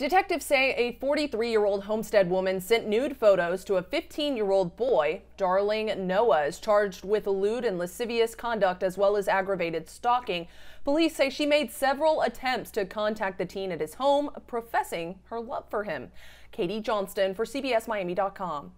Detectives say a 43 year old Homestead woman sent nude photos to a 15 year old boy. Darling Noa is charged with lewd and lascivious conduct as well as aggravated stalking. Police say she made several attempts to contact the teen at his home, professing her love for him. Katie Johnston for CBSMiami.com.